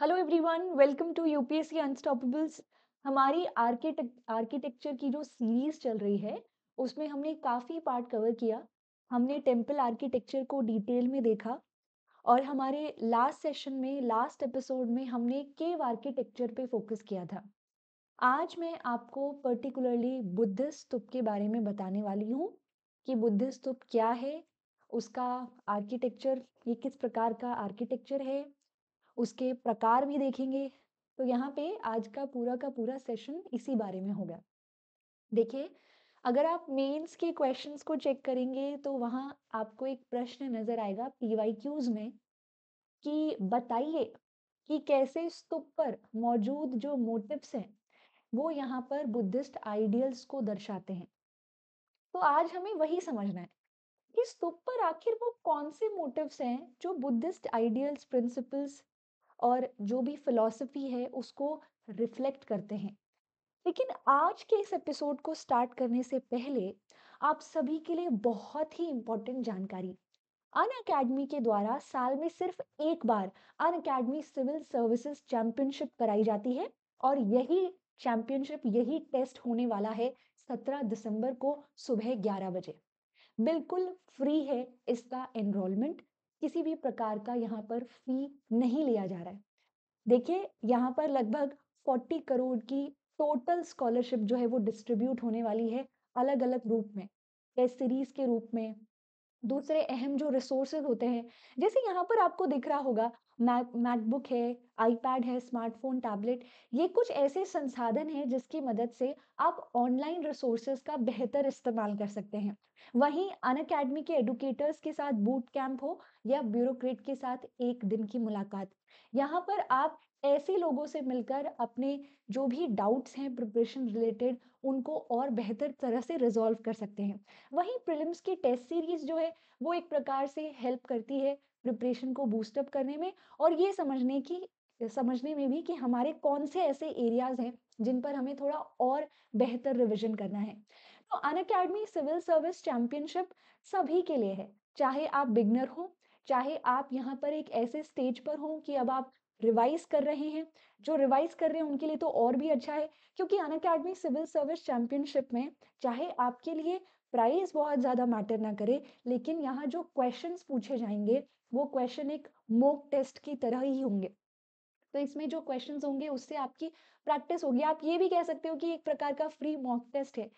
Hello everyone welcome to UPSC unstoppables हमारी architect architecture की जो सीरीज़ चल रही है, उसमें हमने काफ़ी पार्ट कवर किया। हमने टेंपल आर्किटेक्चर को डिटेल में देखा और हमारे लास्ट सेशन में लास्ट एपिसोड में हमने केव आर्किटेक्चर पे फोकस किया था। आज मैं आपको पर्टिकुलरली बुद्ध स्तूप के बारे में बताने वाली हूँ कि बुद्ध स्तूप क्या है, उसका आर्किटेक्चर ये किस प्रकार का आर्किटेक्चर है उसके प्रकार भी देखेंगे। तो यहाँ पे आज का पूरा का पूरा सेशन इसी बारे में होगा देखिए, अगर आप मेंस के क्वेश्चंस को चेक करेंगे तो वहाँ आपको एक प्रश्न नज़र आएगा पीवाईक्यूज में कि बताइए कि कैसे स्तूप पर मौजूद जो मोटिव्स हैं, वो यहाँ पर बुद्धिस्ट आइडियल्स को दर्शाते हैं। तो आज हमें वही समझना है कि स्तूप पर आखिर वो कौन से मोटिव्स हैं जो बुद्धिस्ट आइडियल्स प्रिंसिपल्स और जो भी फिलॉसफी है, उसको रिफ्लेक्ट करते हैं। लेकिन आज के इस एपिसोड को स्टार्ट करने से पहले, आप सभी के लिए बहुत ही इम्पोर्टेंट जानकारी। अन अकेडमी के द्वारा साल में सिर्फ़ एक बार Unacademy civil services championship कराई जाती है और यही चैंपियनशिप यही टेस्ट होने वाला है 17 दिसंबर को सुबह 11 बजे। बिल्कुल फ्री है इसका एनरोलमेंट किसी भी प्रकार का यहाँ पर फ़ी नहीं लिया जा रहा है। देखिए, यहाँ पर लगभग 40 करोड़ की टोटल स्कॉलरशिप जो है वो डिस्ट्रीब्यूट होने वाली है अलग अलग रूप में टेस्ट सीरीज़ के रूप में दूसरे अहम जो रिसोर्सेज होते हैं, जैसे यहाँ पर आपको दिख रहा होगा मैक मैकबुक है आईपैड है स्मार्टफ़ोन टैबलेट ये कुछ ऐसे संसाधन हैं जिसकी मदद से आप ऑनलाइन रिसोर्सेज का बेहतर इस्तेमाल कर सकते हैं। वहीं अन अकेडमी के एडुकेटर्स के साथ बूट कैंप हो या ब्यूरोक्रेट के साथ एक दिन की मुलाकात। यहाँ पर आप ऐसे लोगों से मिलकर अपने जो भी डाउट्स हैं प्रिपरेशन रिलेटेड उनको और बेहतर तरह से रिजॉल्व कर सकते हैं। वहीं प्रिलिम्स की टेस्ट सीरीज़ जो है, वो एक प्रकार से हेल्प करती है प्रिपरेशन को बूस्टअप करने में और ये समझने की, समझने में भी कि हमारे कौन से ऐसे एरियाज़ हैं, जिन पर हमें थोड़ा और बेहतर रिविजन करना है। तो Unacademy civil service championship सभी के लिए है। चाहे आप बिगनर हो, चाहे आप यहाँ पर एक ऐसे स्टेज पर हो कि अब आप रिवाइज कर रहे हैं। जो रिवाइज कर रहे हैं, उनके लिए तो और भी अच्छा है, क्योंकि Unacademy civil service championship में चाहे आपके लिए प्राइस बहुत ज़्यादा मैटर ना करे, लेकिन यहाँ जो क्वेश्चंस पूछे जाएँगे, वो क्वेश्चन एक मोक टेस्ट की तरह ही होंगे। तो इसमें जो क्वेश्चंस होंगे, उससे आपकी प्रैक्टिस होगी। आप ये भी कह सकते हो कि एक प्रकार का फ्री मॉक टेस्ट है।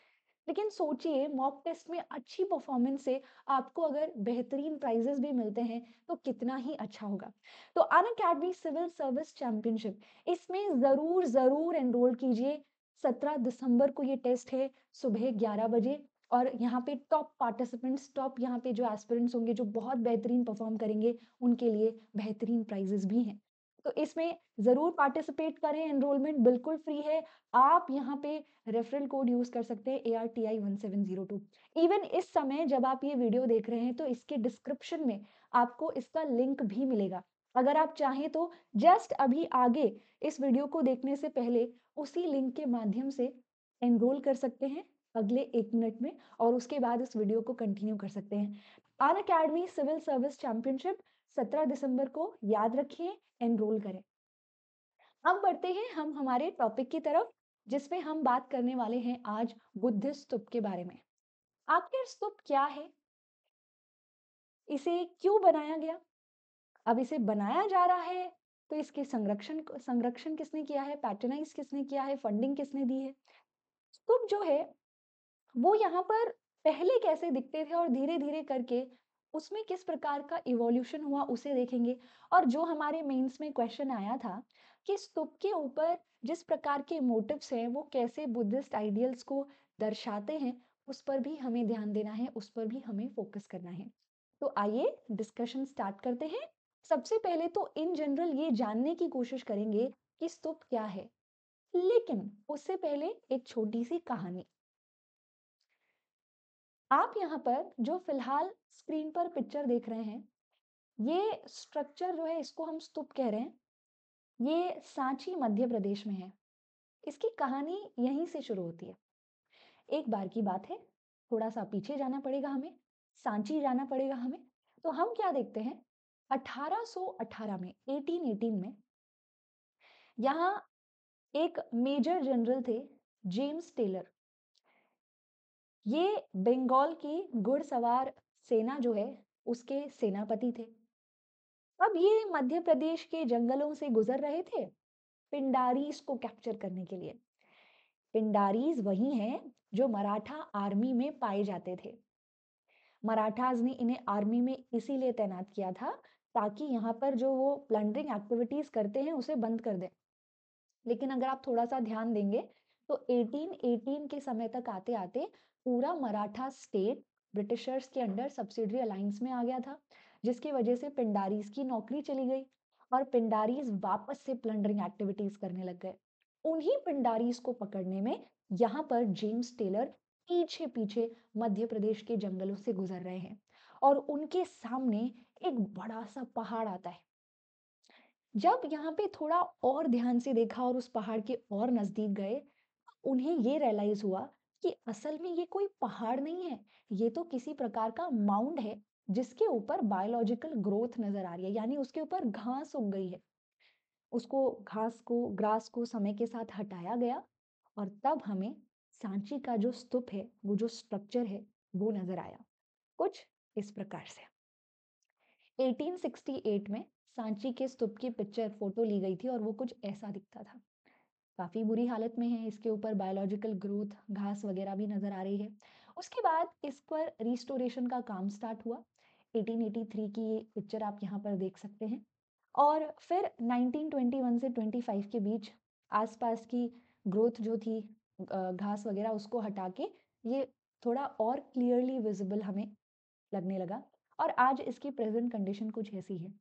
लेकिन सोचिए मॉक टेस्ट में अच्छी परफॉर्मेंस से आपको अगर बेहतरीन प्राइजेस भी मिलते हैं तो कितना ही अच्छा होगा। तो Unacademy civil service championship इसमें ज़रूर ज़रूर एनरोल कीजिए। 17 दिसंबर को ये टेस्ट है, सुबह 11 बजे और यहाँ पे टॉप पार्टिसिपेंट्स टॉप यहाँ पे जो एस्पिरेंट्स होंगे, जो बहुत बेहतरीन परफॉर्म करेंगे, उनके लिए बेहतरीन प्राइजेस भी हैं। तो इसमें ज़रूर पार्टिसिपेट करें एनरोलमेंट बिल्कुल फ्री है। आप यहाँ पे रेफरल कोड यूज़ कर सकते हैं A R T I one seven zero two even इस समय जब आप ये वीडियो देख रहे हैं तो इसके डिस्क्रिप्शन में आपको इसका लिंक भी मिलेगा। अगर आप चाहें तो जस्ट अभी आगे इस वीडियो को देखने से पहले उसी लिंक के माध्यम से एनरोल कर सकते हैं अगले एक मिनट में और उसके बाद इस वीडियो को कंटिन्यू कर सकते हैं। Unacademy civil service championship 17 दिसंबर को याद रखिए। एनरोल करें। अब बढ़ते हैं हम हमारे टॉपिक की तरफ़ जिसमें हम बात करने वाले हैं आज बुद्ध स्तूप के बारे में। आखिर स्तूप क्या है? इसे क्यों बनाया गया? अब इसे बनाया जा रहा है तो इसके संरक्षण संरक्षण किसने किया है? पैटर्नाइज किसने किया है? फंडिंग किसने दी है? स्तूप जो है, वो यहाँ पर पहले कैसे दिखते थे और धीरे धीरे करके उसमें किस प्रकार का इवोल्यूशन हुआ उसे देखेंगे। और जो हमारे मेंस में क्वेश्चन आया था कि स्तूप के ऊपर जिस प्रकार के मोटिव्स हैं, वो कैसे बुद्धिस्ट आइडियल्स को दर्शाते हैं, उस पर भी हमें ध्यान देना है, उस पर भी हमें फोकस करना है। तो आइए डिस्कशन स्टार्ट करते हैं। सबसे पहले तो इन जनरल ये जानने की कोशिश करेंगे कि स्तूप क्या है। लेकिन उससे पहले एक छोटी सी कहानी। आप यहाँ पर जो फ़िलहाल स्क्रीन पर पिक्चर देख रहे हैं, ये स्ट्रक्चर जो है, इसको हम स्तूप कह रहे हैं, ये सांची मध्य प्रदेश में है। इसकी कहानी यहीं से शुरू होती है। एक बार की बात है थोड़ा सा पीछे जाना पड़ेगा हमें, सांची जाना पड़ेगा हमें तो हम क्या देखते हैं 1818 में 1818 में, यहाँ एक मेजर जनरल थे, जेम्स टेलर। ये बंगाल की घुड़सवार सेना जो है, उसके सेनापति थे। अब ये मध्य प्रदेश के जंगलों से गुजर रहे थे पिंडारीज को कैप्चर करने के लिए। पिंडारीज वही हैं जो मराठा आर्मी में पाए जाते थे। मराठाज ने इन्हें आर्मी में इसीलिए तैनात किया था ताकि यहाँ पर जो वो प्लंडरिंग एक्टिविटीज़ करते हैं, उसे बंद कर दें। लेकिन अगर आप थोड़ा सा ध्यान देंगे तो 1818 के समय तक आते आते पूरा मराठा स्टेट ब्रिटिशर्स के अंडर सब्सिडरी अलायंस में आ गया था, जिसकी वजह से पिंडारीज की नौकरी चली गई और पिंडारीज वापस से प्लंडरिंग एक्टिविटीज़ करने लग गए। उन्हीं पिंडारीज को पकड़ने में यहाँ पर जेम्स टेलर पीछे पीछे मध्य प्रदेश के जंगलों से गुजर रहे हैं और उनके सामने एक बड़ा सा पहाड़ आता है। जब यहाँ पे थोड़ा और ध्यान से देखा और उस पहाड़ के और नज़दीक गए उन्हें ये रियलाइज़ हुआ कि असल में ये कोई पहाड़ नहीं है, ये तो किसी प्रकार का माउंड है, जिसके ऊपर बायोलॉजिकल ग्रोथ नज़र आ रही है, यानी उसके ऊपर घास उग गई है। उसको घास को ग्रास को समय के साथ हटाया गया और तब हमें सांची का जो स्तूप है, वो जो स्ट्रक्चर है, वो नज़र आया, कुछ इस प्रकार से। 1868 में सांची के स्तूप की पिक्चर फ़ोटो ली गई थी और वो कुछ ऐसा दिखता था। काफ़ी बुरी हालत में है, इसके ऊपर बायोलॉजिकल ग्रोथ घास वगैरह भी नज़र आ रही है। उसके बाद इस पर रिस्टोरेशन का काम स्टार्ट हुआ। 1883 की ये पिक्चर आप यहाँ पर देख सकते हैं। और फिर 1921 से 25 के बीच आसपास की ग्रोथ जो थी घास वगैरह उसको हटा के ये थोड़ा और क्लियरली विजिबल हमें लगने लगा। और आज इसकी प्रेजेंट कंडीशन कुछ ऐसी है।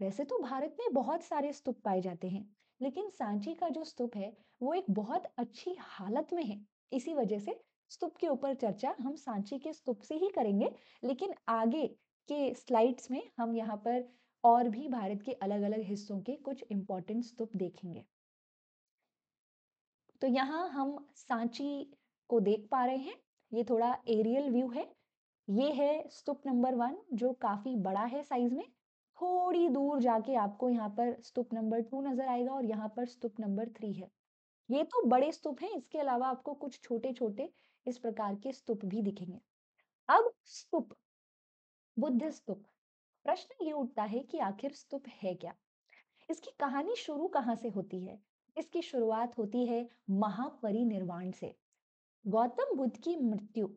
वैसे तो भारत में बहुत सारे स्तूप पाए जाते हैं। लेकिन सांची का जो स्तूप है, वो एक बहुत अच्छी हालत में है। इसी वजह से स्तूप के ऊपर चर्चा हम सांची के स्तूप से ही करेंगे, लेकिन आगे के स्लाइड्स में हम यहाँ पर और भी भारत के अलग अलग हिस्सों के कुछ इंपॉर्टेंट स्तूप देखेंगे। तो यहाँ हम सांची को देख पा रहे हैं। ये थोड़ा एरियल व्यू है। ये है स्तूप नंबर वन जो काफ़ी बड़ा है साइज़ में। थोड़ी दूर जाके आपको यहाँ पर स्तूप नंबर टू नज़र आएगा और यहाँ पर स्तूप नंबर थ्री है। ये तो बड़े स्तूप हैं, इसके अलावा आपको कुछ छोटे छोटे इस प्रकार के स्तूप भी दिखेंगे। अब स्तूप, बुद्ध स्तूप। प्रश्न ये उठता है कि आखिर स्तूप है क्या? इसकी कहानी शुरू कहाँ से होती है? इसकी शुरुआत होती है महापरिनिर्वाण से। गौतम बुद्ध की मृत्यु,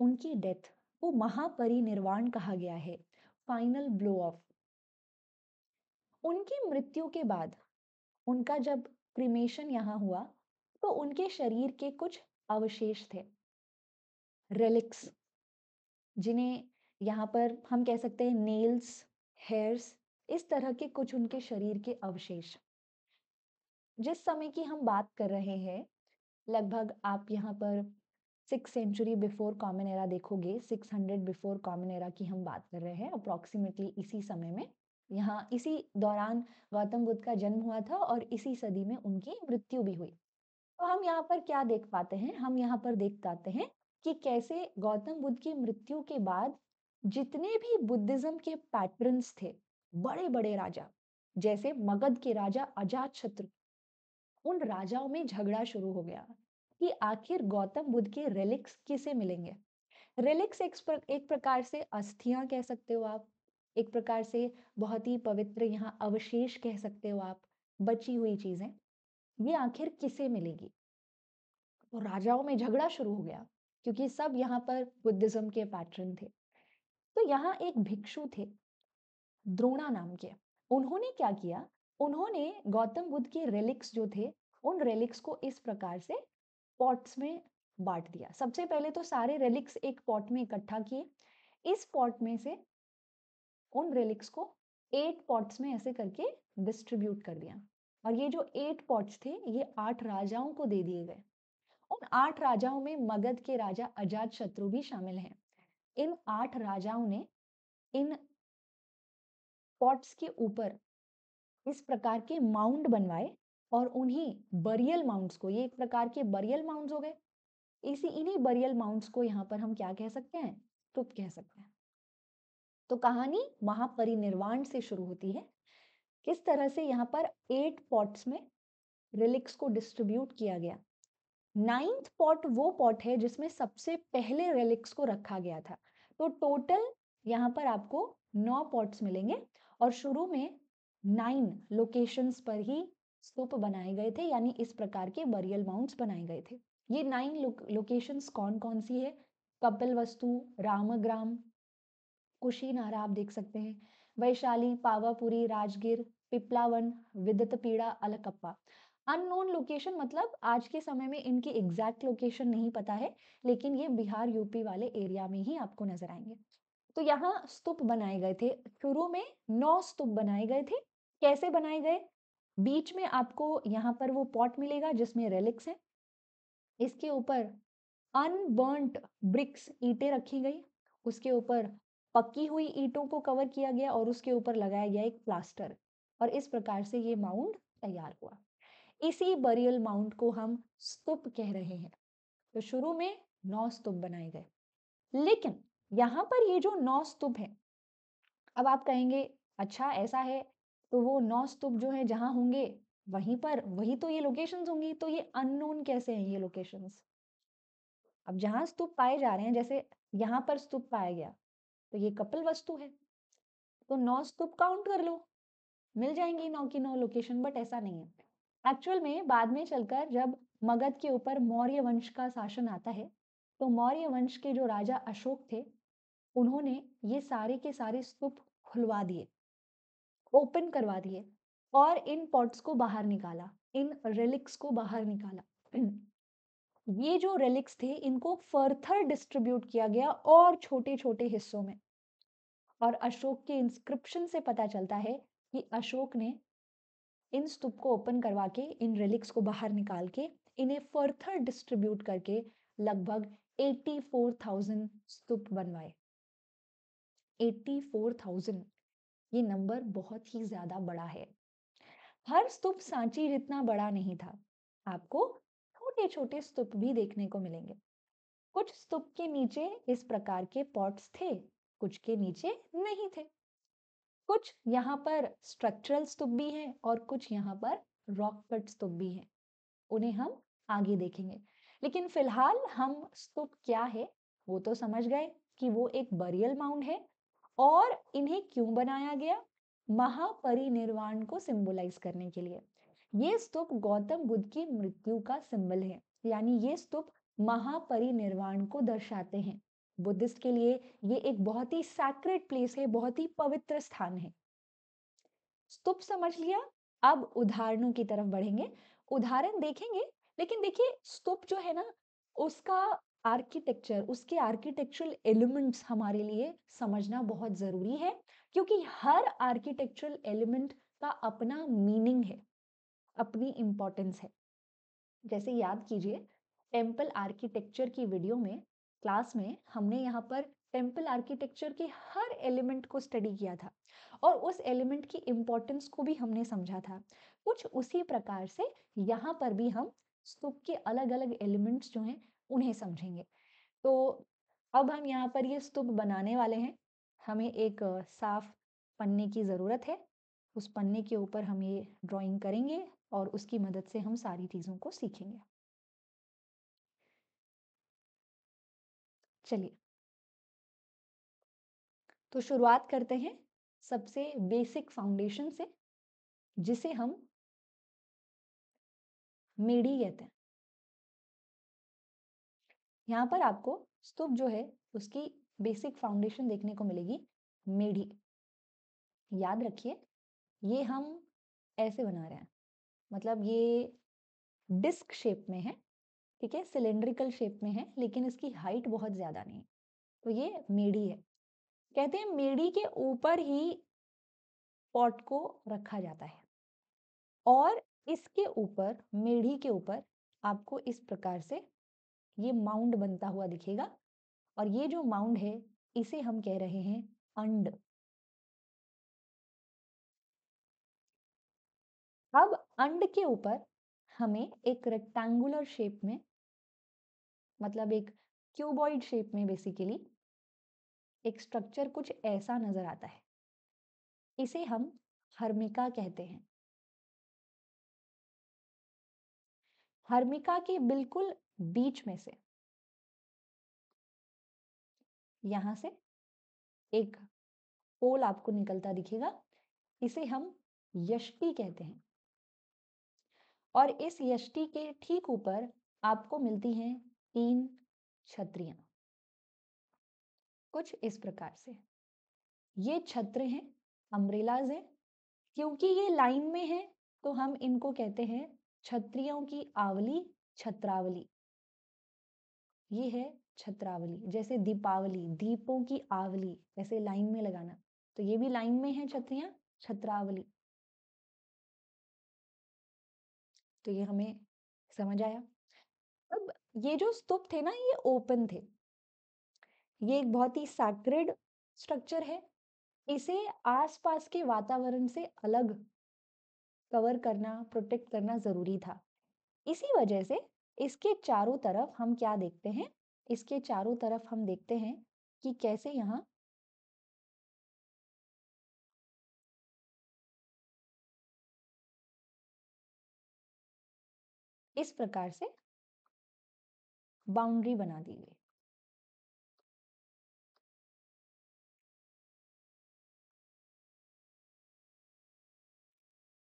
उनकी डेथ, को महापरिनिर्वाण कहा गया है। Final blow off. उनकी मृत्यु के बाद उनका जब क्रिमेशन यहाँ हुआ तो उनके शरीर के कुछ अवशेष थे। रेलिक्स जिन्हें यहाँ पर हम कह सकते हैं नेल्स हेयर्स इस तरह के कुछ उनके शरीर के अवशेष। जिस समय की हम बात कर रहे हैं, लगभग आप यहाँ पर six century before common era देखोगे six hundred before common era की हम बात कर रहे हैं अप्रॉक्सीमेटली इसी समय में। यहाँ इसी दौरान गौतम बुद्ध का जन्म हुआ था और इसी सदी में उनकी मृत्यु भी हुई। तो हम यहाँ पर क्या देख पाते हैं? हम यहाँ पर देख पाते हैं कि कैसे गौतम बुद्ध की मृत्यु के बाद जितने भी बुद्धिज्म के पैटर्न्स थे बड़े बड़े राजा जैसे मगध के राजा अजात शत्रु उन राजाओं में झगड़ा शुरू हो गया कि आखिर गौतम बुद्ध के रेलिक्स किसे मिलेंगे? रेलिक्स एक, एक प्रकार से अस्थियाँ कह सकते हो आप एक प्रकार से बहुत ही पवित्र यहाँ अवशेष कह सकते हो आप, बची हुई चीज़ें, ये आखिर किसे मिलेगी? तो राजाओं में झगड़ा शुरू हो गया, क्योंकि सब यहाँ पर बुद्धिज्म के पैटर्न थे। तो यहाँ एक भिक्षु थे, द्रोणा नाम के। उन्होंने क्या किया? उन्होंने गौतम बुद्ध के रेलिक्स जो थे, उन रेलिक्स को इस प्रकार से पॉट्स में बांट दिया। सबसे पहले तो सारे रेलिक्स एक पॉट में इकट्ठा किए। इस पॉट में से उन रिलिक्स को एट पॉट्स में ऐसे करके डिस्ट्रीब्यूट कर दिया। और ये जो एट पॉट्स थे, ये आठ राजाओं को दे दिए गए। उन आठ राजाओं में मगध के राजा अजात शत्रु भी शामिल हैं। इन आठ राजाओं ने इन पॉट्स के ऊपर इस प्रकार के माउंट बनवाए और उन्हीं बरियल माउंट्स को, ये एक प्रकार के बरियल माउंट्स हो गए। इसी इन्हीं बरियल माउंट्स को यहाँ पर हम क्या कह सकते हैं? तुप कह सकते हैं। तो कहानी महापरिनिर्वाण से शुरू होती है। किस तरह से यहाँ पर एट पॉट्स में रिलिक्स को डिस्ट्रीब्यूट किया गया। नाइन्थ पॉट वो पॉट है जिसमें सबसे पहले रिलिक्स को रखा गया था। तो टोटल यहाँ पर आपको नौ पॉट्स मिलेंगे और शुरू में नाइन लोकेशंस पर ही स्तूप बनाए गए थे, यानी इस प्रकार के बरियल माउंट्स बनाए गए थे। ये नाइन लोकेशंस कौन कौन सी है? कपिल वस्तु, रामग्राम कुशीनारा आप देख सकते हैं। वैशाली, पावापुरी, राजगीर, पिपलावन, विदत पीड़ा, अलकप्पा। अननोन लोकेशन मतलब आज के समय में इनकी एग्जैक्ट लोकेशन नहीं पता है, लेकिन ये बिहार, यूपी वाले एरिया में ही आपको नज़र आएँगे। तो यहाँ स्तूप बनाए गए थे। शुरू में नौ स्तूप बनाए गए थे। कैसे बनाए गए? बीच में आपको यहाँ पर वो पॉट मिलेगा जिसमें रेलिक्स है। इसके ऊपर अनबर्नट ब्रिक्स ईटे रखी गई। उसके ऊपर पक्की हुई ईटों को कवर किया गया और उसके ऊपर लगाया गया एक प्लास्टर और इस प्रकार से ये माउंट तैयार हुआ। इसी बरियल माउंट को हम स्तूप कह रहे हैं। तो शुरू में नौ स्तूप बनाए गए। लेकिन यहाँ पर ये जो नौ स्तूप है, अब आप कहेंगे अच्छा ऐसा है तो वो नौ स्तूप जो है, जहाँ होंगे, वहीं पर, वही तो ये लोकेशंस होंगी तो ये अननोन कैसे हैं ये लोकेशंस अब जहाँ स्तूप पाए जा रहे हैं, जैसे यहाँ पर स्तूप पाया गया तो ये कपिल वस्तु है। तो नौ स्तूप काउंट कर लो। मिल जाएँगी नौ की नौ लोकेशन बट ऐसा नहीं है। एक्चुअल में, बाद में चलकर जब मगध के ऊपर मौर्य वंश का शासन आता है तो मौर्य वंश के जो राजा अशोक थे, उन्होंने ये सारे के सारे स्तूप खुलवा दिए ओपन करवा दिए और इन पॉट्स को बाहर निकाला, इन रेलिक्स को बाहर निकाला। ये जो रेलिक्स थे इनको फर्थर डिस्ट्रीब्यूट किया गया और छोटे छोटे हिस्सों में। और अशोक के इंस्क्रिप्शन से पता चलता है कि अशोक ने इन स्तूप को ओपन करवा के इन रेलिक्स को बाहर निकाल के इन्हें फर्थर डिस्ट्रीब्यूट करके लगभग 84,000 स्तूप बनवाए। 84,000 ये नंबर बहुत ही ज़्यादा बड़ा है। हर स्तूप सांची जितना बड़ा नहीं था। आपको छोटे छोटे स्तूप भी देखने को मिलेंगे। कुछ स्तूप के नीचे इस प्रकार के पॉट्स थे, कुछ के नीचे नहीं थे। कुछ यहाँ पर स्ट्रक्चरल स्तूप भी हैं और कुछ यहाँ पर रॉक कट स्तूप भी हैं। उन्हें हम आगे देखेंगे। लेकिन फ़िलहाल हम स्तूप क्या है, वो तो समझ गए कि वो एक बरियल माउंड है और इन्हें क्यों बनाया गया? महापरिनिर्वाण को सिंबलाइज करने के लिए। ये स्तूप गौतम बुद्ध की मृत्यु का सिंबल है, यानी ये स्तूप महापरिनिर्वाण को दर्शाते हैं। बुद्धिस्ट के लिए ये एक बहुत ही सैक्रेट प्लेस है, बहुत ही पवित्र स्थान है। स्तूप समझ लिया? अब उदाहरणों की तरफ़ बढ़ेंगे। उदाहरण देखेंगे, लेकिन देखिए स्तूप जो है ना, उसका आर्किटेक्चर उसके आर्किटेक्चरल एलिमेंट्स हमारे लिए समझना बहुत ज़रूरी है, क्योंकि हर आर्किटेक्चरल एलिमेंट का अपना मीनिंग है। अपनी इम्पोर्टेंस है। जैसे याद कीजिए टेंपल आर्किटेक्चर की वीडियो में क्लास में हमने यहाँ पर टेंपल आर्किटेक्चर के हर एलिमेंट को स्टडी किया था और उस एलिमेंट की इम्पोर्टेंस को भी हमने समझा था। कुछ उसी प्रकार से यहाँ पर भी हम स्तूप के अलग अलग एलिमेंट्स जो हैं, उन्हें समझेंगे। तो अब हम यहाँ पर ये स्तूप बनाने वाले हैं। हमें एक, साफ़ पन्ने की ज़रूरत है। उस पन्ने के ऊपर हम ये ड्राइंग करेंगे। और उसकी मदद से हम सारी चीज़ों को सीखेंगे। चलिए। तो शुरुआत करते हैं सबसे बेसिक फाउंडेशन से, जिसे हम मेडी कहते हैं। यहाँ पर आपको स्तूप जो है, उसकी बेसिक फाउंडेशन देखने को मिलेगी, मेढ़ी। याद रखिए, ये हम ऐसे बना रहे हैं। मतलब ये डिस्क शेप में है, ठीक है, सिलेंड्रिकल शेप में है, लेकिन इसकी हाइट बहुत ज़्यादा नहीं तो ये मेढ़ी है। कहते हैं मेढ़ी के ऊपर ही पॉट को रखा जाता है और इसके ऊपर, मेढ़ी के ऊपर आपको इस प्रकार से ये माउंड बनता हुआ दिखेगा और ये जो माउंड है, इसे हम कह रहे हैं अंड। अंड के ऊपर हमें एक रेक्टेंगुलर शेप में मतलब एक क्यूबॉइड शेप में बेसिकली एक स्ट्रक्चर कुछ ऐसा नज़र आता है। इसे हम हर्मिका कहते हैं। हर्मिका के बिल्कुल बीच में से यहाँ से एक पोल आपको निकलता दिखेगा। इसे हम यष्टि कहते हैं। और इस यष्टि के ठीक ऊपर आपको मिलती हैं तीन छत्रियाँ कुछ इस प्रकार से। ये छत्र हैं, अम्ब्रेलाज हैं, क्योंकि ये लाइन में है तो हम इनको कहते हैं छत्रियों की आवली, छत्रावली। ये है छत्रावली, जैसे दीपावली, दीपों की आवली, ऐसे लाइन में लगाना। तो ये भी लाइन में है छत्रियाँ, छत्रावली। तो ये हमें समझ आया। अब ये जो स्तूप थे ना, ये ओपन थे। ये एक बहुत ही सैक्रेड स्ट्रक्चर है। इसे आसपास के वातावरण से अलग कवर करना प्रोटेक्ट करना ज़रूरी था। इसी वजह से इसके चारों तरफ़ हम क्या देखते हैं? इसके चारों तरफ़ हम देखते हैं कि कैसे यहाँ इस प्रकार से बाउंड्री बना दी गई।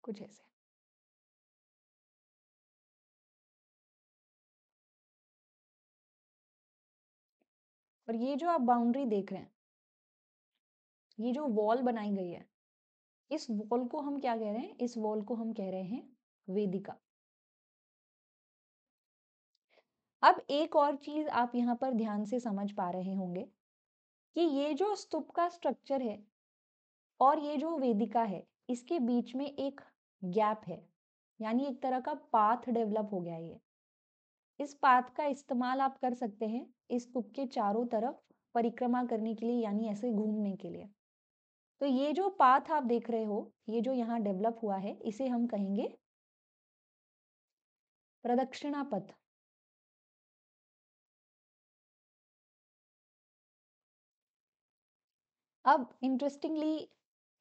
कुछ ऐसे। और ये जो आप बाउंड्री देख रहे हैं, ये जो वॉल बनाई गई है, इस वॉल को हम क्या कह रहे हैं? इस वॉल को हम कह रहे हैं वेदिका। अब एक और चीज़ आप यहाँ पर ध्यान से समझ पा रहे होंगे कि ये जो स्तूप का स्ट्रक्चर है और ये जो वेदिका है, इसके बीच में एक गैप है। यानी एक तरह का पाथ डेवलप हो गया ये। इस पाथ का इस्तेमाल आप कर सकते हैं इस स्तूप के चारों तरफ़ परिक्रमा करने के लिए यानी ऐसे घूमने के लिए। तो ये जो पाथ आप देख रहे हो, ये जो यहाँ डेवलप हुआ है, इसे हम कहेंगे प्रदक्षिणा पथ अब इंटरेस्टिंगली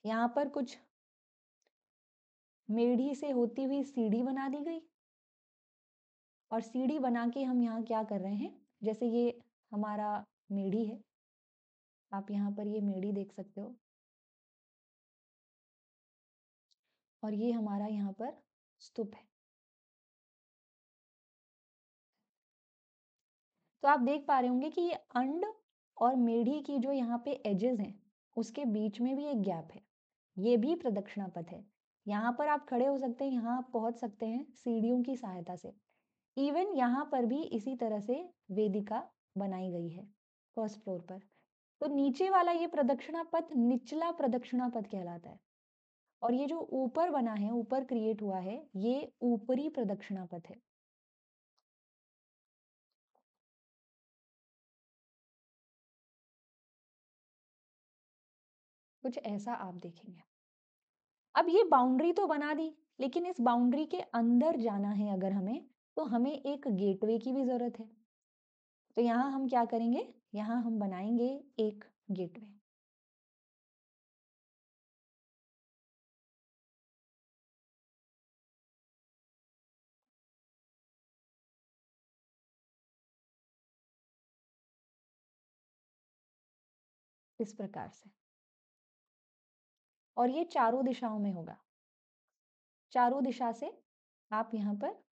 यहाँ पर कुछ मेढ़ी से होती हुई सीढ़ी बना दी गई। और सीढ़ी बना के हम यहाँ क्या कर रहे हैं? जैसे ये हमारा मेढ़ी है। आप यहाँ पर ये मेढ़ी देख सकते हो। और ये हमारा यहाँ पर स्तूप है। तो आप देख पा रहे होंगे कि ये अंड और मेढ़ी की जो यहाँ पे एजेस हैं उसके बीच में भी एक गैप है। ये भी प्रदक्षिणा पथ है। यहाँ पर आप खड़े हो सकते हैं, यहाँ आप पहुँच सकते हैं सीढ़ियों की सहायता से। इवन यहाँ पर भी इसी तरह से वेदिका बनाई गई है, फ़र्स्ट फ्लोर पर। तो नीचे वाला ये प्रदक्षिणा पथ निचला प्रदक्षिणा पथ कहलाता है। और ये जो ऊपर बना है, ऊपर क्रिएट हुआ है, ये ऊपरी प्रदक्षिणा पथ है। कुछ ऐसा आप देखेंगे। अब ये बाउंड्री तो बना दी, लेकिन इस बाउंड्री के अंदर जाना है अगर हमें तो हमें एक गेटवे की भी ज़रूरत है। तो यहाँ हम क्या करेंगे? यहाँ हम बनाएँगे एक गेटवे। इस प्रकार से। और ये चारों दिशाओं में होगा। चारों दिशा से आप यहाँ पर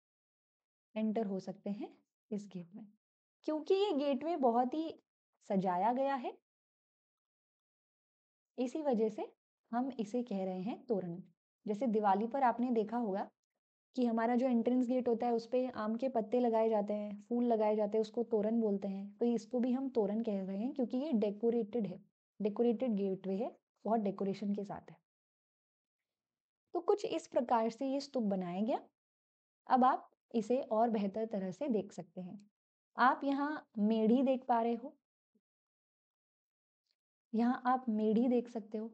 एंटर हो सकते हैं इस गेट में। क्योंकि ये गेटवे बहुत ही सजाया गया है। इसी वजह से हम इसे कह रहे हैं तोरण। जैसे दिवाली पर आपने देखा होगा कि हमारा जो एंट्रेंस गेट होता है, उस पर आम के पत्ते लगाए जाते हैं, फूल लगाए जाते हैं, उसको तोरण बोलते हैं। तो इसको भी हम तोरण कह रहे हैं क्योंकि ये डेकोरेटेड है। डेकोरेटेड गेटवे है। बहुत डेकोरेशन के साथ है। तो कुछ इस प्रकार से ये स्तूप बनाया गया। अब आप इसे और बेहतर तरह से देख सकते हैं। आप यहाँ मेढ़ी देख पा रहे हो। यहाँ आप मेढ़ी देख सकते हो।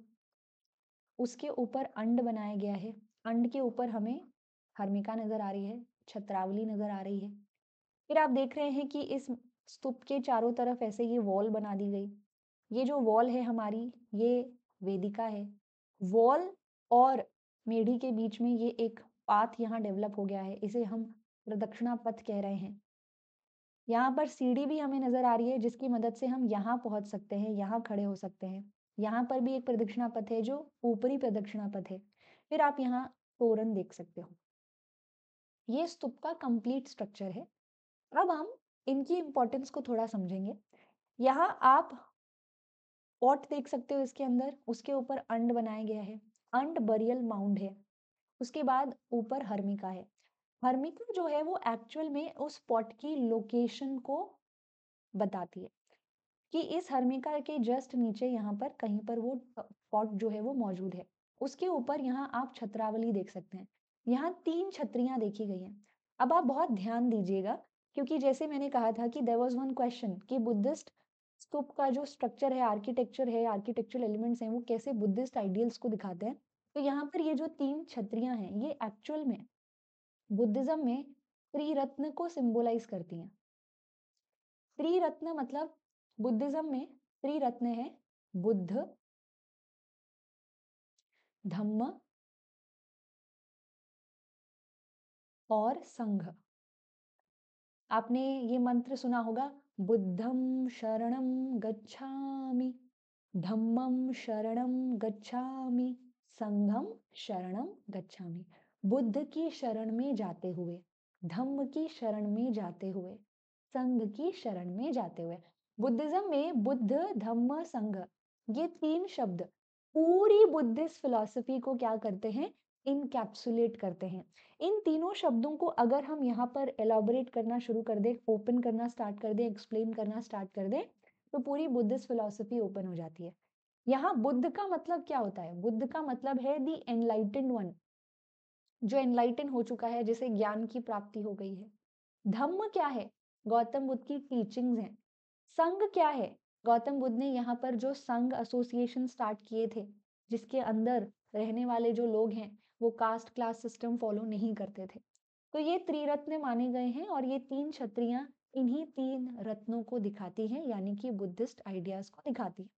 उसके ऊपर अंड बनाया गया है। अंड के ऊपर हमें हर्मिका नज़र आ रही है, छत्रावली नज़र आ रही है। फिर आप देख रहे हैं कि इस स्तूप के चारों तरफ़ ऐसे ये वॉल बना दी गई। ये जो वॉल है हमारी, ये वेदिका है। वॉल और मेढ़ी के बीच में ये एक पाथ यहाँ डेवलप हो गया है, इसे हम प्रदक्षिणा पथ कह रहे हैं। यहाँ पर सीढ़ी भी हमें नज़र आ रही है, जिसकी मदद से हम यहाँ पहुँच सकते हैं, यहाँ खड़े हो सकते हैं। यहाँ पर भी एक प्रदक्षिणा पथ है, जो ऊपरी प्रदक्षिणा पथ है। फिर आप यहाँ तोरण देख सकते हो। ये स्तूप का कंप्लीट स्ट्रक्चर है। अब हम इनकी इंपॉर्टेंस को थोड़ा समझेंगे। यहाँ आप पॉट देख सकते हो इसके अंदर, उसके ऊपर अंड बनाया गया है। अंड बरियल माउंड है। उसके बाद ऊपर हर्मिका है। हर्मिका जो है वो एक्चुअल में उस पॉट की लोकेशन को बताती है कि इस हर्मिका के जस्ट नीचे यहाँ पर कहीं पर वो पॉट जो है वो मौजूद है। उसके ऊपर यहाँ आप छत्रावली देख सकते हैं। यहाँ तीन छत्रियाँ देखी गई हैं। अब आप बहुत ध्यान दीजिएगा, क्योंकि जैसे मैंने कहा था कि देर वॉज़ वन क्वेश्चन कि बुद्धिस्ट स्तूप का जो स्ट्रक्चर है आर्किटेक्चर है आर्किटेक्चरल एलिमेंट्स हैं, वो कैसे बुद्धिस्ट आइडियल्स को दिखाते हैं? तो यहाँ पर ये जो तीन छत्रियाँ हैं, ये एक्चुअल में बुद्धिज्म में त्रिरत्न को सिंबलाइज करती हैं। त्रिरत्न मतलब बुद्धिज्म में त्रिरत्न है बुद्ध, धम्म और संघ। आपने ये मंत्र सुना होगा बुद्धम शरणम गच्छामि। धम्मम शरणम गच्छामि। संघम शरणम गच्छामि। बुद्ध की शरण में जाते हुए, धम्म की शरण में जाते हुए, संघ की शरण में जाते हुए। बुद्धिज्म में बुद्ध, धम्म, संघ, ये तीन शब्द, पूरी बुद्धिस्ट फिलॉसफी को क्या करते हैं? इनकैप्सुलेट करते हैं। इन तीनों शब्दों को अगर हम यहाँ पर एलाबोरेट करना शुरू कर दें ओपन करना स्टार्ट कर दें एक्सप्लेन करना स्टार्ट कर दें तो पूरी बुद्धिस्ट फिलोसफी ओपन हो जाती है। यहाँ बुद्ध का मतलब क्या होता है? बुद्ध का मतलब है दी एनलाइटेंड वन जो एनलाइटन हो चुका है, जिसे ज्ञान की प्राप्ति हो गई है। धम्म क्या है? गौतम बुद्ध की टीचिंग्स हैं। संघ क्या है? गौतम बुद्ध ने यहाँ पर जो संघ एसोसिएशन स्टार्ट किए थे, जिसके अंदर रहने वाले जो लोग हैं वो कास्ट क्लास सिस्टम फॉलो नहीं करते थे। तो ये त्रिरत्न माने गए हैं और ये तीन छत्रियाँ इन्हीं तीन रत्नों को दिखाती हैं, यानी कि बुद्धिस्ट आइडियाज़ को दिखाती है।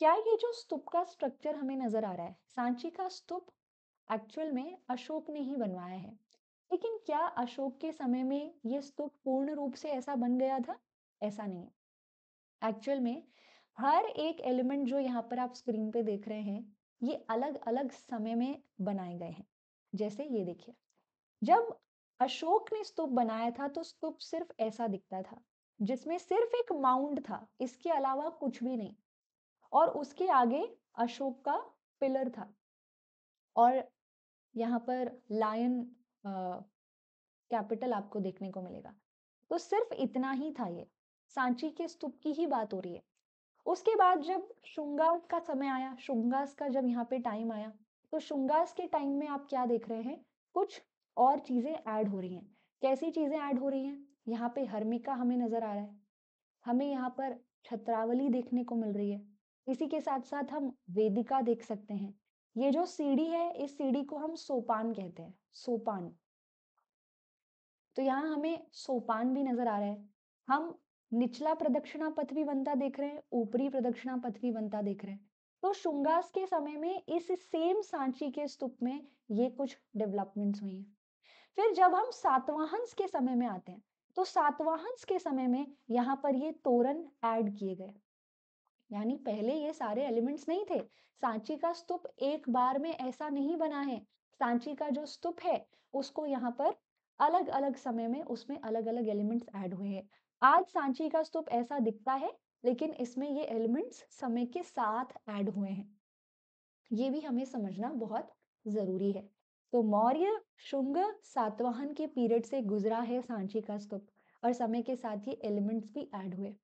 क्या ये जो स्तूप का स्ट्रक्चर हमें नज़र आ रहा है, सांची का स्तूप एक्चुअल में अशोक ने ही बनवाया है। लेकिन क्या अशोक के समय में ये स्तूप पूर्ण रूप से ऐसा बन गया था? ऐसा नहीं है। एक्चुअल में हर एक एलिमेंट जो यहाँ पर आप स्क्रीन पे देख रहे हैं ये अलग अलग समय में बनाए गए हैं। जैसे ये देखिए, जब अशोक ने स्तूप बनाया था तो स्तूप सिर्फ़ ऐसा दिखता था, जिसमें सिर्फ़ एक माउंड था, इसके अलावा कुछ भी नहीं। और उसके आगे अशोक का पिलर था। और यहाँ पर लायन कैपिटल आपको देखने को मिलेगा। तो सिर्फ़ इतना ही था ये। सांची के स्तूप की ही बात हो रही है। उसके बाद जब शुंगास का समय आया, शुंगास का जब यहाँ पे टाइम आया तो शुंगास के टाइम में आप क्या देख रहे हैं? कुछ और चीज़ें ऐड हो रही हैं। कैसी चीज़ें ऐड हो रही हैं? यहाँ पे हर्मिका हमें नज़र आ रहा है। हमें यहाँ पर छत्रावली देखने को मिल रही है। इसी के साथ साथ हम वेदिका देख सकते हैं। ये जो सीढ़ी है, इस सीढ़ी को हम सोपान कहते हैं। सोपान। तो यहाँ हमें सोपान भी नज़र आ रहा है। हम निचला प्रदक्षिणा पथ भी बनता देख रहे हैं, ऊपरी प्रदक्षिणा पथ भी बनता देख रहे हैं। तो शुंगास के समय में इस सेम सांची के स्तूप में ये कुछ डेवलपमेंट्स हुई हैं। फिर जब हम सातवाहंस के समय में आते हैं तो सातवाहंस के समय में यहाँ पर ये तोरण ऐड किए गए। यानी पहले ये सारे एलिमेंट्स नहीं थे। सांची का स्तूप एक बार में ऐसा नहीं बना है। सांची का जो स्तूप है, उसको यहाँ पर अलग अलग समय में उसमें अलग अलग एलिमेंट्स ऐड हुए हैं। आज सांची का स्तूप ऐसा दिखता है, लेकिन इसमें ये एलिमेंट्स समय के साथ ऐड हुए हैं। ये भी हमें समझना बहुत ज़रूरी है। तो मौर्य शुंग सातवाहन के पीरियड से गुजरा है सांची का स्तूप और समय के साथ ये एलिमेंट्स भी ऐड हुए।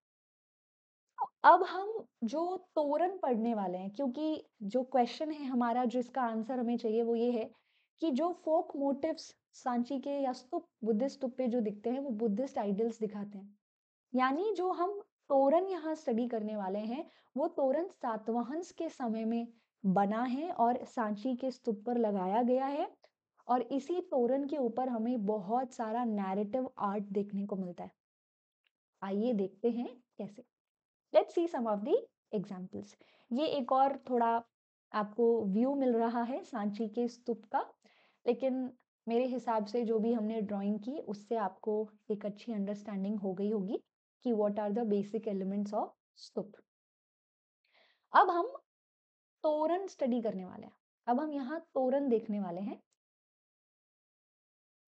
अब हम जो तोरण पढ़ने वाले हैं, क्योंकि जो क्वेश्चन है हमारा, जो इसका आंसर हमें चाहिए वो ये है कि जो फोक मोटिव्स सांची के या स्तूप बुद्धिस्ट स्तूप पे जो दिखते हैं वो बुद्धिस्ट आइडल्स दिखाते हैं। यानी जो हम तोरण यहाँ स्टडी करने वाले हैं, वो तोरण सातवाहंस के समय में बना है और सांची के स्तूप पर लगाया गया है और इसी तोरण के ऊपर हमें बहुत सारा नैरेटिव आर्ट देखने को मिलता है। आइए देखते हैं कैसे। Let's see some of the examples ये एक और थोड़ा आपको व्यू मिल रहा है सांची के स्तूप का, लेकिन मेरे हिसाब से जो भी हमने ड्राइंग की, उससे आपको एक अच्छी अंडरस्टैंडिंग हो गई होगी। कि what are the basic elements of stupa अब हम तोरण स्टडी करने वाले हैं। अब हम यहाँ तोरण देखने वाले हैं।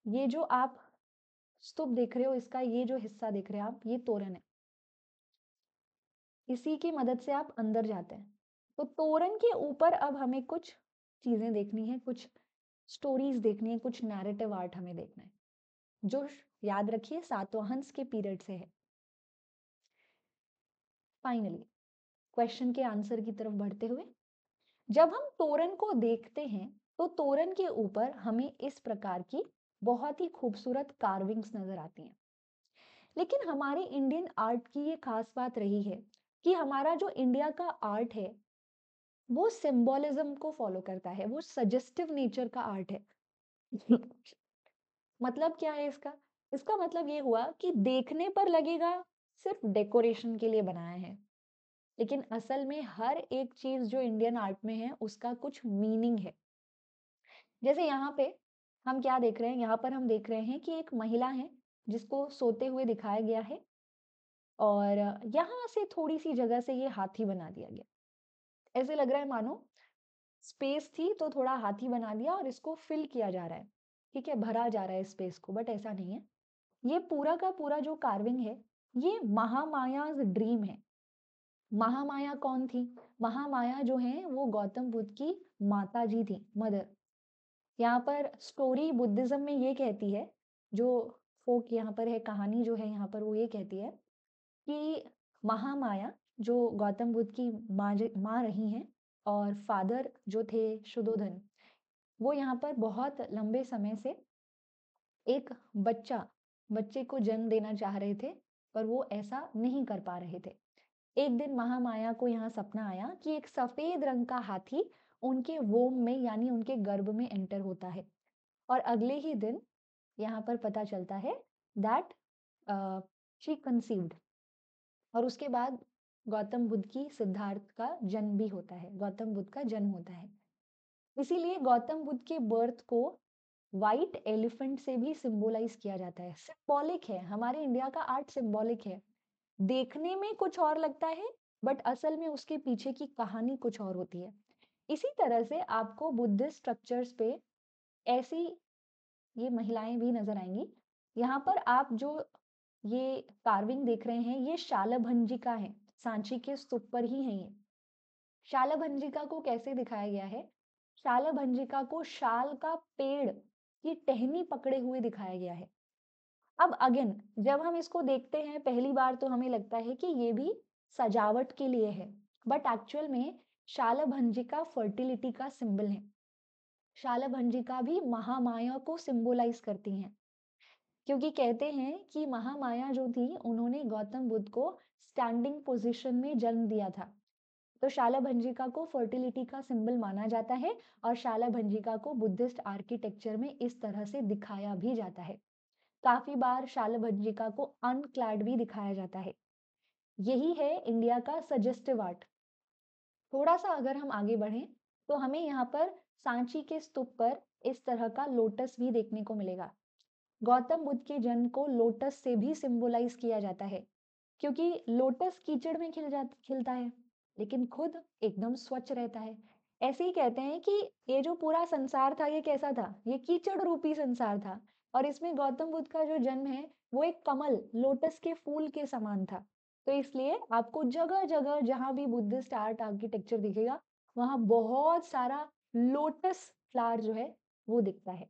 ये जो आप स्तूप देख रहे हो, इसका ये जो हिस्सा देख रहे हो आप, ये तोरण है। इसी की मदद से आप अंदर जाते हैं। तो तोरण के ऊपर अब हमें कुछ चीज़ें देखनी है, कुछ स्टोरीज देखनी है, कुछ नैरेटिव आर्ट हमें देखना है। जो याद रखिए सातवाहंस के पीरियड से है। फाइनली क्वेश्चन के आंसर की तरफ़ बढ़ते हुए, जब हम तोरण को देखते हैं तो तोरण के ऊपर हमें इस प्रकार की बहुत ही खूबसूरत कार्विंग्स नज़र आती हैं। लेकिन हमारे इंडियन आर्ट की ये खास बात रही है कि हमारा जो इंडिया का आर्ट है, वो सिंबोलिज्म को फॉलो करता है, वो सजेस्टिव नेचर का आर्ट है। मतलब क्या है इसका? इसका मतलब ये हुआ कि देखने पर लगेगा सिर्फ़ डेकोरेशन के लिए बनाया है। लेकिन असल में हर एक चीज़ जो इंडियन आर्ट में है, उसका कुछ मीनिंग है। जैसे यहाँ पे हम क्या देख रहे हैं, यहाँ पर हम देख रहे हैं कि एक महिला है, जिसको सोते हुए दिखाया गया है और यहाँ से थोड़ी सी जगह से ये हाथी बना दिया गया। ऐसे लग रहा है मानो स्पेस थी तो थोड़ा हाथी बना दिया और इसको फिल किया जा रहा है। ठीक है, भरा जा रहा है स्पेस को, बट ऐसा नहीं है। ये पूरा का पूरा जो कार्विंग है ये महामाया ड्रीम है। महामाया कौन थी? महामाया जो है, वो गौतम बुद्ध की माता जी थी, मदर। यहाँ पर स्टोरी बुद्धिज्म में ये कहती है, जो फोक यहाँ पर है, कहानी जो है यहाँ पर वो ये कहती है कि महामाया जो गौतम बुद्ध की माँ माँ रही हैं और फादर जो थे शुद्धोधन वो यहाँ पर बहुत लंबे समय से एक बच्चा, बच्चे को जन्म देना चाह रहे थे। पर वो ऐसा नहीं कर पा रहे थे। एक दिन महामाया को यहाँ सपना आया कि एक सफ़ेद रंग का हाथी उनके वोम में यानी उनके गर्भ में एंटर होता है। और अगले ही दिन यहाँ पर पता चलता है दैट शी कंसीव्ड और उसके बाद गौतम बुद्ध की सिद्धार्थ का जन्म भी होता है, गौतम बुद्ध का जन्म होता है। इसीलिए गौतम बुद्ध के बर्थ को व्हाइट एलिफेंट से भी सिंबोलाइज किया जाता है। सिंबॉलिक है, हमारे इंडिया का आर्ट सिंबॉलिक है। देखने में कुछ और लगता है बट असल में उसके पीछे की कहानी कुछ और होती है। इसी तरह से आपको बुद्धिस्ट स्ट्रक्चर्स पे ऐसी ये महिलाएँ भी नज़र आएँगी। यहाँ पर आप जो ये कार्विंग देख रहे हैं, ये शालभंजिका है। सांची के स्तूप पर ही है ये। शालभंजिका को कैसे दिखाया गया है? शालभंजिका को शाल का पेड़ की टहनी पकड़े हुए दिखाया गया है। अब अगेन, जब हम इसको देखते हैं, पहली बार तो हमें लगता है कि ये भी सजावट के लिए है, बट एक्चुअल में शालभंजिका फर्टिलिटी का सिंबल है। शालभंजिका भी महामाया को सिंबलाइज करती हैं, क्योंकि कहते हैं कि महामाया जो थी, उन्होंने गौतम बुद्ध को स्टैंडिंग पोजीशन में जन्म दिया था। तो शाला भंजिका को फर्टिलिटी का सिंबल माना जाता है और शाला भंजिका को बुद्धिस्ट आर्किटेक्चर में इस तरह से दिखाया भी जाता है। काफ़ी बार शाला भंजिका को अनक्लैड भी दिखाया जाता है। यही है इंडिया का सजेस्टिव आर्ट थोड़ा सा अगर हम आगे बढ़ें तो हमें यहाँ पर सांची के स्तूप पर इस तरह का लोटस भी देखने को मिलेगा। गौतम बुद्ध के जन्म को लोटस से भी सिंबलाइज किया जाता है, क्योंकि लोटस कीचड़ में खिल जा, खिलता है। लेकिन खुद एकदम स्वच्छ रहता है। ऐसे ही कहते हैं कि ये जो पूरा संसार था, ये कैसा था? ये कीचड़ रूपी संसार था और इसमें गौतम बुद्ध का जो जन्म है, वो एक कमल, लोटस के फूल के समान था। तो इसलिए आपको जगह जगह जहाँ भी बुद्धिस्ट आर्ट आर्किटेक्चर दिखेगा, वहाँ बहुत सारा लोटस फ्लावर जो है, वो दिखता है।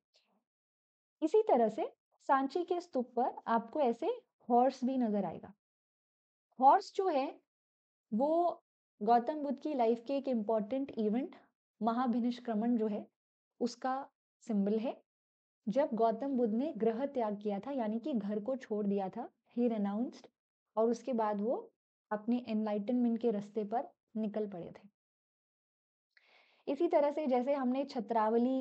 इसी तरह से सांची के स्तूप पर आपको ऐसे हॉर्स भी नज़र आएगा। हॉर्स जो है, वो गौतम बुद्ध की लाइफ के एक इंपॉर्टेंट इवेंट महाभिनिष्क्रमण जो है, उसका सिंबल है। जब गौतम बुद्ध ने ग्रह त्याग किया था, यानी कि घर को छोड़ दिया था ही रेनाउंस्ड और उसके बाद वो अपने एनलाइटनमेंट के रास्ते पर निकल पड़े थे। इसी तरह से जैसे हमने छत्रावली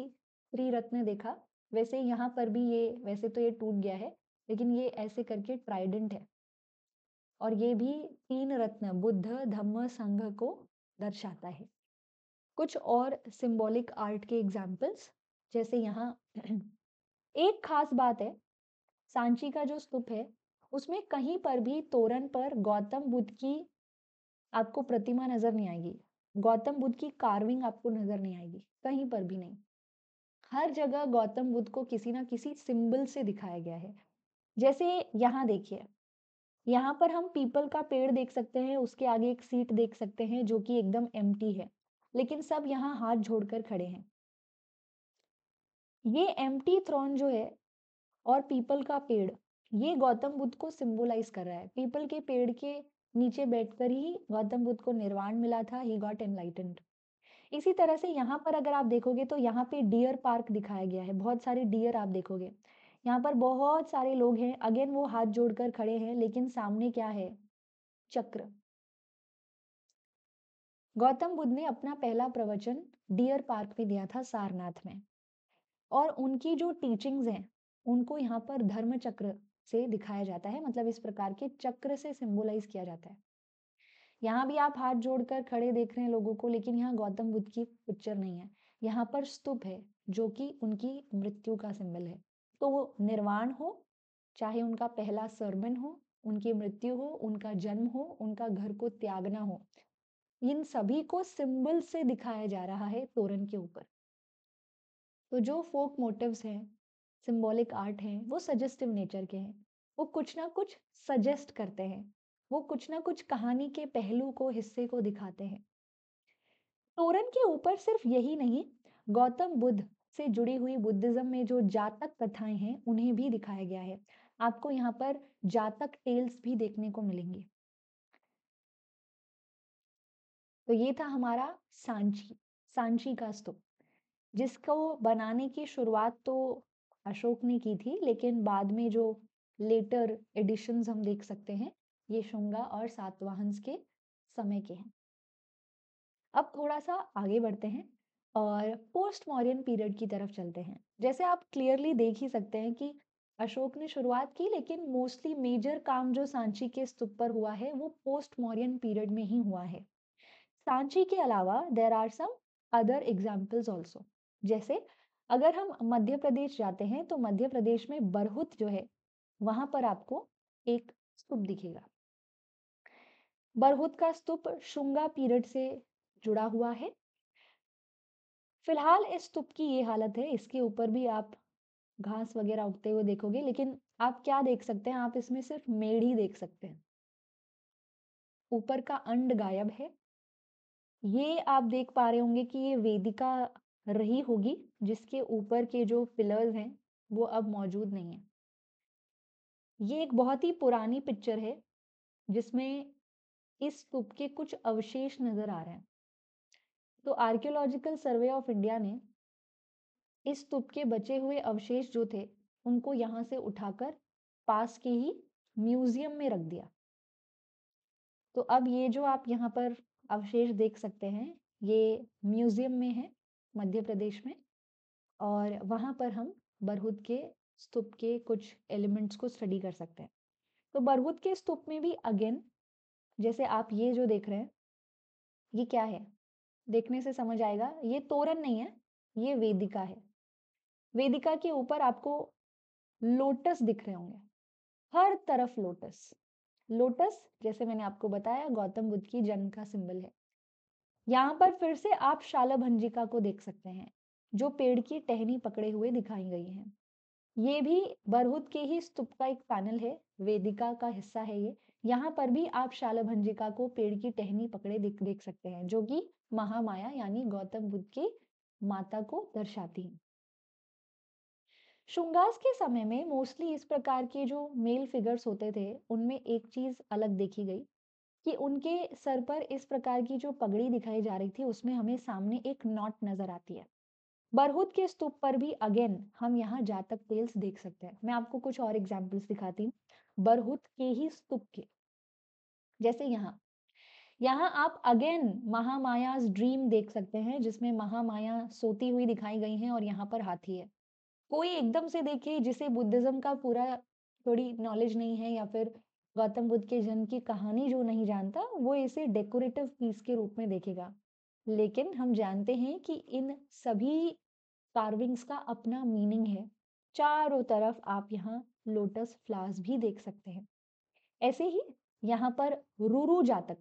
त्रिरत्न देखा, वैसे यहाँ पर भी ये, वैसे तो ये टूट गया है, लेकिन ये ऐसे करके ट्राइडेंट है। और ये भी तीन रत्न बुद्ध, धम्म, संघ को दर्शाता है। कुछ और सिंबॉलिक आर्ट के एग्जाम्पल्स जैसे यहाँ एक खास बात है, सांची का जो स्तूप है, उसमें कहीं पर भी तोरण पर गौतम बुद्ध की आपको प्रतिमा नज़र नहीं आएगी। गौतम बुद्ध की कार्विंग आपको नज़र नहीं आएगी, कहीं पर भी नहीं। हर जगह गौतम बुद्ध को किसी ना किसी सिंबल से दिखाया गया है। जैसे यहाँ देखिए यहाँ पर हम पीपल का पेड़ देख सकते हैं, उसके आगे एक सीट देख सकते हैं, जो कि एकदम एम्प्टी है। लेकिन सब यहाँ हाथ जोड़कर खड़े हैं। ये एम्प्टी थ्रोन जो है और पीपल का पेड़, ये गौतम बुद्ध को सिंबलाइज कर रहा है। पीपल के पेड़ के नीचे बैठकर ही गौतम बुद्ध को निर्वाण मिला था ही गॉट एनलाइटेंड इसी तरह से यहाँ पर अगर आप देखोगे तो यहाँ पे डियर पार्क दिखाया गया है, बहुत सारे डियर आप देखोगे। यहाँ पर बहुत सारे लोग हैं। अगेन वो हाथ जोड़कर खड़े हैं, लेकिन सामने क्या है? चक्र। गौतम बुद्ध ने अपना पहला प्रवचन डियर पार्क में दिया था सारनाथ में। और उनकी जो टीचिंग्स हैं, उनको यहाँ पर धर्म चक्र से दिखाया जाता है। मतलब इस प्रकार के चक्र से सिंबलाइज किया जाता है। यहाँ भी आप हाथ जोड़कर खड़े देख रहे हैं लोगों को, लेकिन यहाँ गौतम बुद्ध की पिक्चर नहीं है। यहाँ पर स्तूप है, जो कि उनकी मृत्यु का सिंबल है। तो वो निर्वाण हो, चाहे उनका पहला सरमन हो, उनकी मृत्यु हो, उनका जन्म हो, उनका घर को त्यागना हो, इन सभी को सिंबल से दिखाया जा रहा है तोरण के ऊपर। तो जो फोक मोटिव्स हैं, सिंबॉलिक आर्ट हैं, वो सजेस्टिव नेचर के हैं। वो कुछ ना कुछ सजेस्ट करते हैं। वो कुछ ना कुछ कहानी के पहलू को, हिस्से को दिखाते हैं। तोरण के ऊपर सिर्फ़ यही नहीं, गौतम बुद्ध से जुड़ी हुई बुद्धिज्म में जो जातक कथाएँ हैं, उन्हें भी दिखाया गया है। आपको यहाँ पर जातक टेल्स भी देखने को मिलेंगे। तो ये था हमारा सांची सांची का स्तूप। जिसको बनाने की शुरुआत तो अशोक ने की थी, लेकिन बाद में जो लेटर एडिशन हम देख सकते हैं, ये शुंगा और सातवाहंस के समय के हैं। अब थोड़ा सा आगे बढ़ते हैं। और पोस्ट मॉरियन पीरियड की तरफ़ चलते हैं। जैसे आप क्लियरली देख ही सकते हैं कि अशोक ने शुरुआत की, लेकिन मोस्टली मेजर काम जो सांची के स्तूप पर हुआ है, वो पोस्ट मॉरियन पीरियड में ही हुआ है। सांची के अलावा there are some other examples also जैसे अगर हम मध्य प्रदेश जाते हैं तो मध्य प्रदेश में बरहुत जो है, वहाँ पर आपको एक स्तूप दिखेगा। बरहुत का स्तूप शुंगा पीरियड से जुड़ा हुआ है। फ़िलहाल इस तुप की ये हालत है, इसके ऊपर भी आप घास वगैरह उगते हुए देखोगे, लेकिन आप क्या देख सकते हैं, आप इसमें सिर्फ़ मेढ़ ही देख सकते हैं। ऊपर का अंड गायब है। ये आप देख पा रहे होंगे कि ये वेदिका रही होगी, जिसके ऊपर के जो पिलर्स हैं, वो अब मौजूद नहीं है। ये एक बहुत ही पुरानी पिक्चर है, जिसमें इस स्तूप के कुछ अवशेष नज़र आ रहे हैं। तो आर्कियोलॉजिकल सर्वे ऑफ़ इंडिया ने इस स्तूप के बचे हुए अवशेष जो थे, उनको यहाँ से उठाकर पास के ही म्यूज़ियम में रख दिया। तो अब ये जो आप यहाँ पर अवशेष देख सकते हैं, ये म्यूज़ियम में है, मध्य प्रदेश में, और वहाँ पर हम बरहुद के स्तूप के कुछ एलिमेंट्स को स्टडी कर सकते हैं। तो बरहुद के स्तूप में भी अगेन, जैसे आप ये जो देख रहे हैं, ये क्या है? देखने से समझ आएगा, ये तोरण नहीं है, ये वेदिका है। वेदिका के ऊपर आपको लोटस दिख रहे होंगे, हर तरफ़ लोटस। लोटस, जैसे मैंने आपको बताया, गौतम बुद्ध की जन्म का सिंबल है। यहाँ पर फिर से आप शालभंजिका को देख सकते हैं, जो पेड़ की टहनी पकड़े हुए दिखाई गई है। ये भी बरहुद के ही स्तूप का एक पैनल है, वेदिका का हिस्सा है ये। यहाँ पर भी आप शालभंजिका को पेड़ की टहनी पकड़े देख देख सकते हैं, जो कि महामाया यानी गौतम बुद्ध की माता को दर्शाती है। शुंगास के समय में मोस्टली इस प्रकार के जो मेल फिगर्स होते थे, उनमें एक चीज़ अलग देखी गई कि उनके सर पर इस प्रकार की जो पगड़ी दिखाई जा रही थी, उसमें हमें सामने एक नॉट नज़र आती है। बरहुद के स्तूप पर भी अगेन हम यहाँ जातक टेल्स देख सकते हैं। मैं आपको कुछ और एग्जाम्पल्स दिखाती हूँ। बरहुद के ही स्तूप के। जैसे यहाँ यहाँ आप अगेन महामाया ड्रीम देख सकते हैं, जिसमें महामाया सोती हुई दिखाई गई है और यहाँ पर हाथी है। कोई एकदम से देखे जिसे बुद्धिज्म का पूरा थोड़ी नॉलेज नहीं है या फिर गौतम बुद्ध के जन्म की कहानी जो नहीं जानता, वो इसे डेकोरेटिव पीस के रूप में देखेगा। लेकिन हम जानते हैं कि इन सभी कार्विंग्स का अपना मीनिंग है। चारों तरफ़ आप यहाँ लोटस फ्लावर्स भी देख सकते हैं। ऐसे ही यहाँ पर रूरू जातक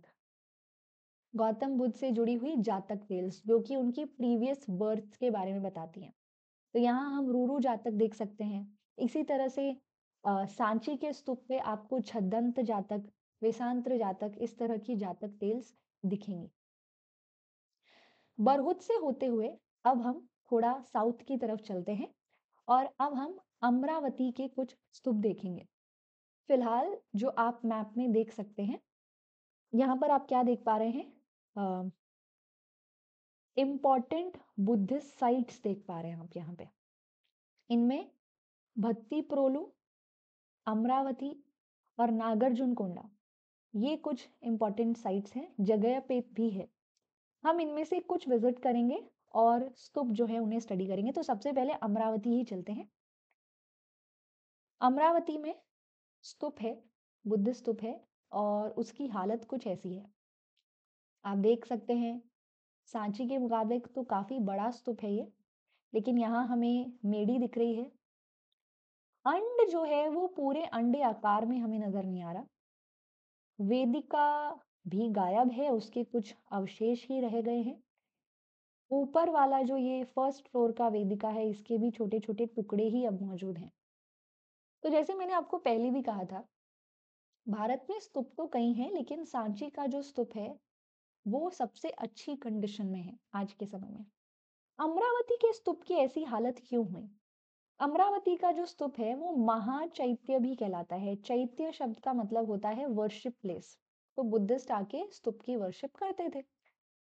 गौतम बुद्ध से जुड़ी हुई जातक टेल्स जो कि उनकी प्रीवियस बर्थ के बारे में बताती हैं। तो यहाँ हम रूरू जातक देख सकते हैं। इसी तरह से आ, सांची के स्तूप पे आपको छदंत जातक वेशांत्र जातक इस तरह की जातक टेल्स दिखेंगी। बरहुत से होते हुए अब हम थोड़ा साउथ की तरफ़ चलते हैं और अब हम अमरावती के कुछ स्तूप देखेंगे। फ़िलहाल जो आप मैप में देख सकते हैं यहाँ पर आप क्या देख पा रहे हैं? इंपॉर्टेंट बुद्धिस्ट साइट्स देख पा रहे हैं आप यहाँ पे। इनमें भत्ती प्रोलू, अमरावती और नागार्जुन कोंडा ये कुछ इंपॉर्टेंट साइट्स हैं जगह पे भी है। हम इनमें से कुछ विज़िट करेंगे और स्तूप जो है उन्हें स्टडी करेंगे। तो सबसे पहले अमरावती ही चलते हैं। अमरावती में स्तूप है बुद्ध स्तूप है और उसकी हालत कुछ ऐसी है। आप देख सकते हैं, सांची के मुकाबले तो काफ़ी बड़ा स्तूप है ये, लेकिन यहाँ हमें मेडी दिख रही है। अंड जो है वो पूरे अंडे आकार में हमें नज़र नहीं आ रहा। वेदिका भी गायब है, उसके कुछ अवशेष ही रह गए हैं। ऊपर वाला जो ये फ़र्स्ट फ्लोर का वेदिका है, इसके भी छोटे छोटे टुकड़े ही अब मौजूद हैं। तो जैसे मैंने आपको पहले भी कहा था, भारत में स्तूप तो कई हैं, लेकिन सांची का जो स्तूप है वो सबसे अच्छी कंडीशन में है आज के समय में। अमरावती के स्तूप की ऐसी हालत क्यों हुई? अमरावती का जो स्तूप है, वो महाचैत्य भी कहलाता है। चैत्य शब्द का मतलब होता है वर्शिप प्लेस तो बुद्धिस्ट आके स्तूप की वर्शिप करते थे।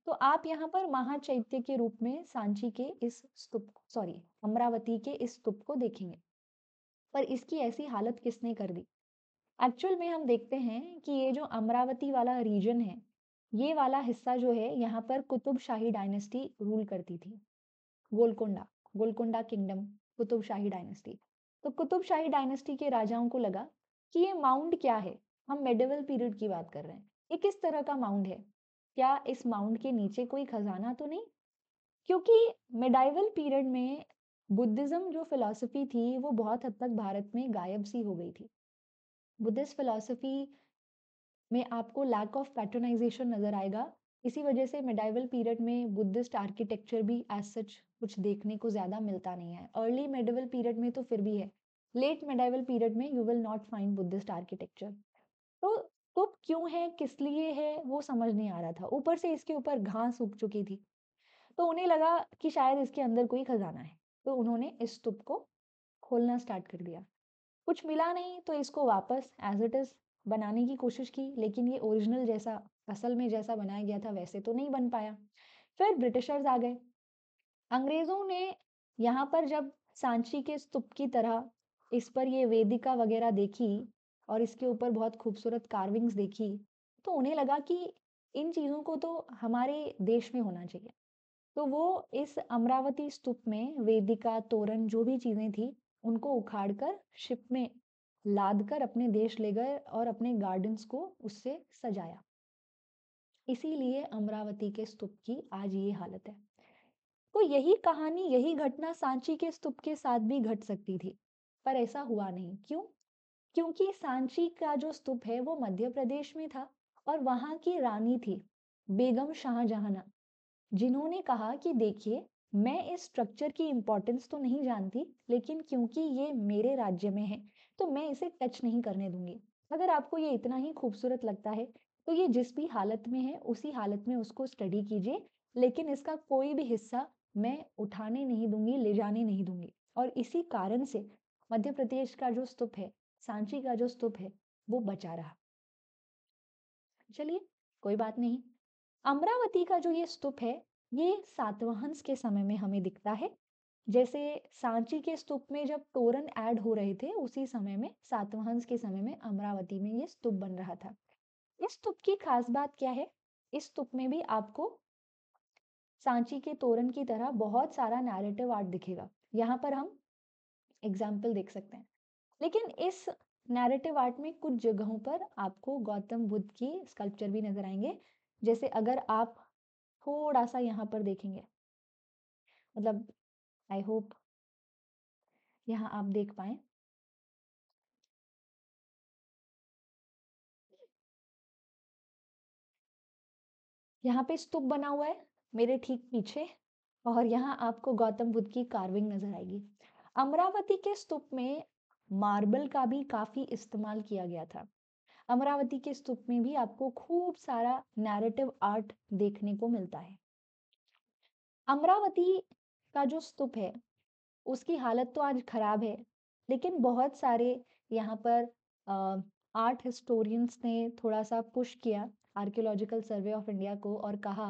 तो आप यहाँ पर महाचैत्य के रूप में सांची के इस स्तूप सॉरी अमरावती के इस स्तूप को देखेंगे। पर इसकी ऐसी हालत किसने कर दी? एक्चुअल में हम देखते हैं कि ये जो अमरावती वाला रीजन है ये वाला हिस्सा जो है, यहाँ पर कुतुब शाही डायनेस्टी रूल करती थी। Golconda Golconda kingdom, Qutb Shahi dynasty. तो कुतुब शाही डायनेस्टी के राजाओं को लगा कि ये माउंट क्या है? हम मेडिवल पीरियड की बात कर रहे हैं। ये किस तरह का माउंट है? क्या इस माउंट के नीचे कोई खजाना तो नहीं? क्योंकि मेडाइवल पीरियड में बुद्धिज्म जो फिलॉसफी थी, वो बहुत हद तक भारत में गायब सी हो गई थी। बुद्धिस्ट फिलॉसफी में आपको लैक ऑफ़ पैटर्नाइजेशन नज़र आएगा। इसी वजह से मेडाइवल पीरियड में बुद्धिस्ट आर्किटेक्चर भी एज सच कुछ देखने को ज़्यादा मिलता नहीं है। अर्ली मेडिवल पीरियड में तो फिर भी है। लेट मेडाइवल पीरियड में you will not find Buddhist architecture तो तो क्यों है, किस लिए है, वो समझ नहीं आ रहा था। ऊपर से इसके ऊपर घास उग चुकी थी। तो उन्हें लगा कि शायद इसके अंदर कोई खजाना है। तो उन्होंने इस स्तूप को खोलना स्टार्ट कर दिया। कुछ मिला नहीं तो इसको वापस एज इट इज़ बनाने की कोशिश की, लेकिन ये ओरिजिनल जैसा, असल में जैसा बनाया गया था, वैसे तो नहीं बन पाया। फिर ब्रिटिशर्स आ गए। अंग्रेज़ों ने यहाँ पर जब सांची के स्तूप की तरह इस पर ये वेदिका वगैरह देखी और इसके ऊपर बहुत खूबसूरत कार्विंग्स देखी तो उन्हें लगा कि इन चीज़ों को तो हमारे देश में होना चाहिए। तो वो इस अमरावती स्तूप में वेदिका, तोरण, जो भी चीज़ें थी, उनको उखाड़ कर शिप में लाद कर अपने देश ले गए और अपने गार्डन्स को उससे सजाया। इसीलिए अमरावती के स्तूप की आज ये हालत है। तो यही कहानी, यही घटना सांची के स्तूप के साथ भी घट सकती थी, पर ऐसा हुआ नहीं। क्यों? क्योंकि सांची का जो स्तूप है वो मध्य प्रदेश में था और वहाँ की रानी थी बेगम शाहजहाना, जिन्होंने कहा कि देखिए, मैं इस स्ट्रक्चर की इम्पोर्टेंस तो नहीं जानती, लेकिन क्योंकि ये मेरे राज्य में है तो मैं इसे टच नहीं करने दूँगी। अगर आपको ये इतना ही खूबसूरत लगता है तो ये जिस भी हालत में है, उसी हालत में उसको स्टडी कीजिए, लेकिन इसका कोई भी हिस्सा मैं उठाने नहीं दूँगी, ले जाने नहीं दूँगी। और इसी कारण से मध्य प्रदेश का जो स्तूप है, सांची का जो स्तूप है, वो बचा रहा। चलिए, कोई बात नहीं। अमरावती का जो ये स्तूप है, ये सातवाहंस के समय में हमें दिखता है। जैसे सांची के स्तूप में जब तोरण ऐड हो रहे थे, उसी समय में सातवाहंस के समय में अमरावती में ये स्तूप बन रहा था। इस स्तूप की खास बात क्या है? इस स्तूप में भी आपको सांची के तोरण की तरह बहुत सारा नैरेटिव आर्ट दिखेगा। यहाँ पर हम एग्ज़ाम्पल देख सकते हैं। लेकिन इस नैरेटिव आर्ट में कुछ जगहों पर आपको गौतम बुद्ध की स्कल्पचर भी नज़र आएँगे। जैसे अगर आप थोड़ा सा यहाँ पर देखेंगे मतलब आई होप यहाँ आप देख पाए। यहाँ पे स्तूप बना हुआ है, मेरे ठीक पीछे, और यहाँ आपको गौतम बुद्ध की कार्विंग नज़र आएगी। अमरावती के स्तूप में मार्बल का भी काफ़ी इस्तेमाल किया गया था। अमरावती के स्तूप में भी आपको खूब सारा नैरेटिव आर्ट देखने को मिलता है। अमरावती का जो स्तूप है, उसकी हालत तो आज खराब है, लेकिन बहुत सारे यहाँ पर आर्ट हिस्टोरियंस ने थोड़ा सा पुश किया, आर्कियोलॉजिकल सर्वे ऑफ़ इंडिया को और कहा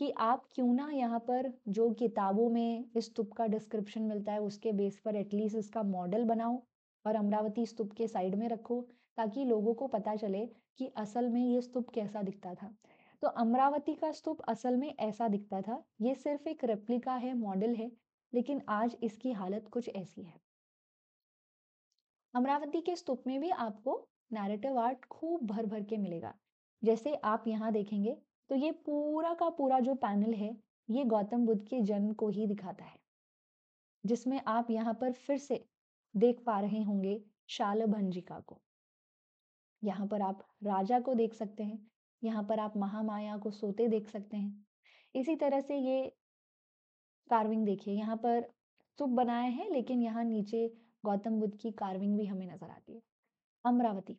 कि आप क्यों ना यहाँ पर जो किताबों में इस स्तूप का डिस्क्रिप्शन मिलता है, उसके बेस पर एटलीस्ट इसका मॉडल बनाओ और अमरावती स्तूप के साइड में रखो, ताकि लोगों को पता चले कि असल में ये स्तूप कैसा दिखता था। तो अमरावती का स्तूप असल में ऐसा दिखता था। ये सिर्फ़ एक रेप्लिका है मॉडल है, लेकिन आज इसकी हालत कुछ ऐसी है। अमरावती के स्तूप में भी आपको नैरेटिव आर्ट खूब भर भर के मिलेगा। जैसे आप यहाँ देखेंगे तो ये पूरा का पूरा जो पैनल है, ये गौतम बुद्ध के जन्म को ही दिखाता है। जिसमें आप यहाँ पर फिर से देख पा रहे होंगे शाल भंजिका को। यहाँ पर आप राजा को देख सकते हैं। यहाँ पर आप महामाया को सोते देख सकते हैं। इसी तरह से ये कार्विंग देखिए, यहाँ पर स्तूप बनाए हैं, लेकिन यहाँ नीचे गौतम बुद्ध की कार्विंग भी हमें नज़र आती है। अमरावती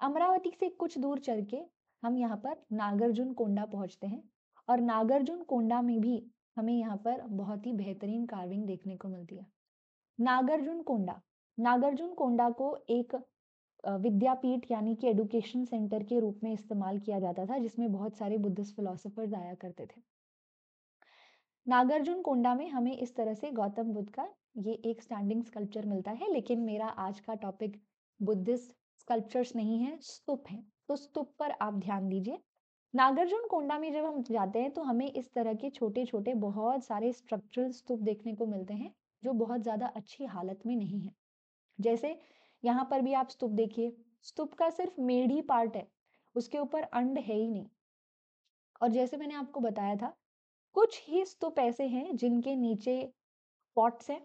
अमरावती से कुछ दूर चल के हम यहाँ पर नागार्जुन कोंडा पहुँचते हैं और नागार्जुन कोंडा में भी हमें यहाँ पर बहुत ही बेहतरीन कार्विंग देखने को मिलती है। नागार्जुन कोंडा नागार्जुन कोंडा को एक विद्यापीठ यानी कि एडुकेशन सेंटर के रूप में इस्तेमाल किया जाता था, जिसमें बहुत सारे बुद्धिस्ट फिलोसफर्स आया करते थे। नागार्जुन कोंडा में हमें इस तरह से गौतम बुद्ध का ये एक स्टैंडिंग स्कल्पचर मिलता है, लेकिन मेरा आज का टॉपिक बुद्धिस्ट स्कल्पचर्स नहीं है, स्तूप है। तो स्तूप पर आप ध्यान दीजिए। नागार्जुन कोंडा में जब हम जाते हैं तो हमें इस तरह के छोटे छोटे बहुत सारे स्ट्रक्चरल स्तूप देखने को मिलते हैं, जो बहुत ज़्यादा अच्छी हालत में नहीं है। जैसे यहाँ पर भी आप स्तूप देखिए, स्तूप का सिर्फ़ मेड ही पार्ट है, उसके ऊपर अंड है ही नहीं। और जैसे मैंने आपको बताया था, कुछ ही स्तूप ऐसे हैं जिनके नीचे पॉट्स हैं,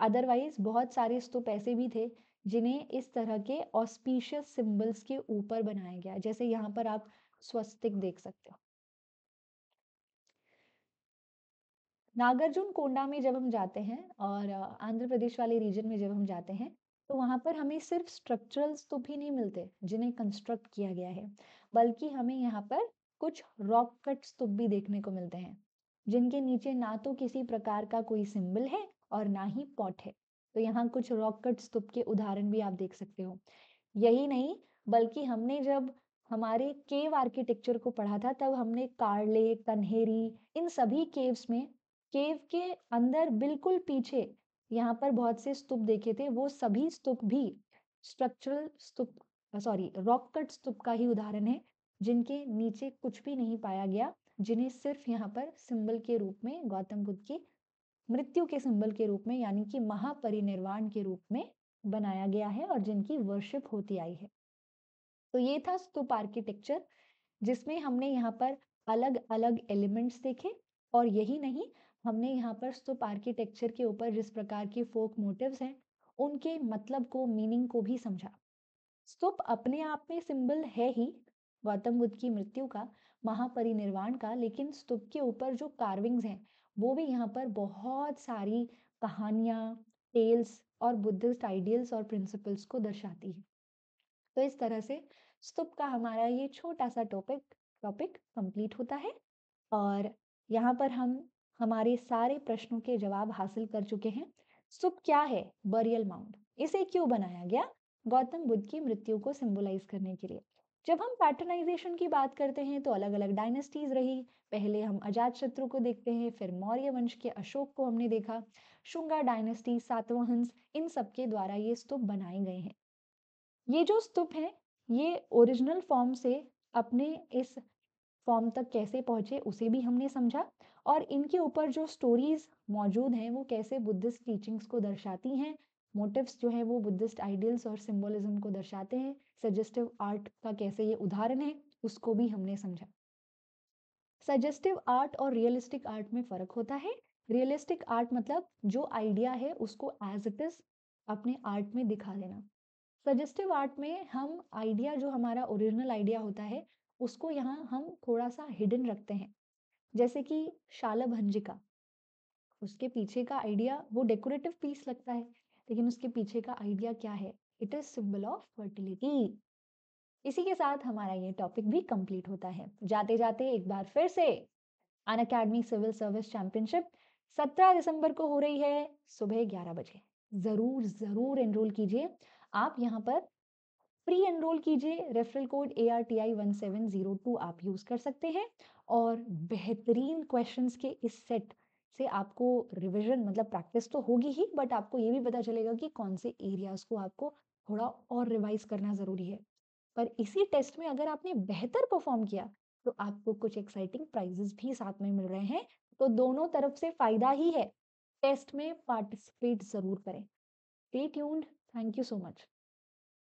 अदरवाइज़ बहुत सारे स्तूप ऐसे भी थे जिन्हें इस तरह के ऑस्पिशियस सिंबल्स के ऊपर बनाया गया जैसे यहाँ पर आप स्वस्तिक देख सकते हो। नागार्जुन कोंडा में जब हम जाते हैं और आंध्र प्रदेश वाले रीजन में जब हम जाते हैं तो वहाँ पर हमें सिर्फ़ स्ट्रक्चरल स्तूप ही नहीं मिलते, जिन्हें कंस्ट्रक्ट किया गया है, बल्कि हमें यहाँ पर कुछ रॉक कट स्तूप भी देखने को मिलते हैं, जिनके नीचे ना तो किसी प्रकार का कोई सिंबल है और ना ही पॉट है। तो यहाँ कुछ रॉक कट स्तूप के उदाहरण भी आप देख सकते हो। यही नहीं, बल्कि हमने जब हमारे केव आर्किटेक्चर को पढ़ा था, तब हमने कार्ले कन्हेरी इन सभी केव्स में केव के अंदर बिल्कुल पीछे यहाँ पर बहुत से स्तूप देखे थे, वो सभी स्तूप भी structural stupa sorry rock cut stupa का ही उदाहरण है, जिनके नीचे कुछ भी नहीं पाया गया, जिन्हें सिर्फ़ यहाँ पर सिंबल के रूप में, गौतम बुद्ध की मृत्यु के सिंबल के रूप में, यानी कि महापरिनिर्वाण के रूप में बनाया गया है और जिनकी वर्शिप होती आई है। तो ये था स्तूप आर्किटेक्चर जिसमें हमने यहाँ पर अलग अलग एलिमेंट्स देखे और यही नहीं हमने यहाँ पर स्तूप आर्किटेक्चर के ऊपर जिस प्रकार के फोक मोटिव्स हैं, उनके मतलब को, मीनिंग को भी समझा। स्तूप अपने आप में सिंबल है ही, गौतम बुद्ध की मृत्यु का, महापरिनिर्वाण का, लेकिन स्तूप के ऊपर जो कार्विंग्स हैं, वो भी यहाँ पर बहुत सारी कहानियाँ, टेल्स और बुद्धिस्ट आइडियल्स और प्रिंसिपल्स को दर्शाती है। तो इस तरह से स्तूप का हमारा ये छोटा सा टॉपिक टॉपिक कंप्लीट होता है और यहाँ पर हम हमारे सारे प्रश्नों के जवाब हासिल कर चुके हैं। स्तूप क्या है? बरियल माउंड इसे क्यों बनाया गया? गौतम बुद्ध की मृत्यु को सिंबलाइज करने के लिए। जब हम पैटर्नाइजेशन की बात करते हैं तो अलग अलग डायनेस्टीज रही। पहले हम अजात शत्रु को देखते हैं, फिर मौर्य वंश के अशोक को हमने देखा। शुंगा डायनेस्टी सातवाहंस इन सब के द्वारा ये स्तूप बनाए गए हैं। ये जो स्तूप है, ये ओरिजिनल फॉर्म से अपने इस फॉर्म तक कैसे पहुँचे, उसे भी हमने समझा। और इनके ऊपर जो स्टोरीज मौजूद हैं, वो कैसे बुद्धिस्ट टीचिंग्स को दर्शाती हैं मोटिव्स जो है, वो बुद्धिस्ट आइडियल्स और सिंबलिज्म को दर्शाते हैं सजेस्टिव आर्ट का कैसे ये उदाहरण है, उसको भी हमने समझा। सजेस्टिव आर्ट और रियलिस्टिक आर्ट में फ़र्क होता है। रियलिस्टिक आर्ट मतलब जो आइडिया है, उसको एज इट इज़ अपने आर्ट में दिखा देना। सजेस्टिव आर्ट में हम आइडिया जो हमारा ओरिजिनल आइडिया होता है उसको यहाँ हम थोड़ा सा हिडन रखते हैं। जैसे कि शालभ हंजिका उसके पीछे का आइडिया वो डेकोरेटिव पीस लगता है, लेकिन उसके पीछे का आइडिया क्या है? It is symbol of fertility इसी के साथ हमारा ये टॉपिक भी कंप्लीट होता है। जाते जाते एक बार फिर से Unacademy civil service championship 17 दिसंबर को हो रही है, सुबह 11 बजे। ज़रूर ज़रूर एनरोल कीजिए। आप यहाँ पर प्री एनरोल कीजिए referral code A R T I one seven zero two आप यूज़ कर सकते हैं और बेहतरीन क्वेश्चंस के इस सेट से आपको रिवीजन मतलब प्रैक्टिस तो होगी ही बट आपको ये भी पता चलेगा कि कौन से एरियाज़ को आपको थोड़ा और रिवाइज करना ज़रूरी है। पर इसी टेस्ट में अगर आपने बेहतर परफॉर्म किया तो आपको कुछ एक्साइटिंग प्राइजेस भी साथ में मिल रहे हैं। तो दोनों तरफ़ से फ़ायदा ही है। टेस्ट में पार्टिसिपेट ज़रूर करें। Stay tuned thank you so much